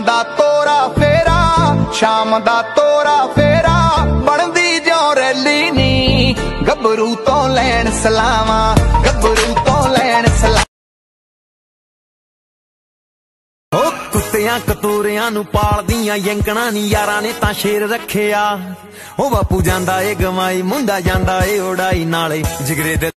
ਦਾ ਤੋਰਾ ਫੇਰਾ, ਸ਼ਾਮ ਦਾ ਤੋਰਾ ਫੇਰਾ, ਬਣਦੀ ਜਿਉ ਰੈਲੀ ਨੀ। ਗੱਭਰੂ ਤੋਂ ਲੈਣ ਸਲਾਵਾ, ਗੱਭਰੂ ਤੋਂ ਲੈਣ ਸਲਾਵਾ। ਓ ਕੁੱਤਿਆਂ ਕਤੂਰਿਆਂ ਨੂੰ ਪਾਲਦੀਆਂ ਯੰਕਣਾ ਨੀ, ਯਾਰਾਂ ਨੇ ਤਾਂ ਸ਼ੇਰ ਰੱਖਿਆ। ਉਹ ਬਾਪੂ ਜਾਂਦਾ ਏ ਗਵਾਈ, ਮੁੰਡਾ ਜਾਂਦਾ ਏ ਉਡਾਈ ਨਾਲੇ ਜਿਗਰੇ ਦੇ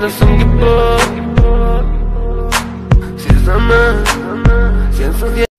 Anderson gibi Siz ama Sensiz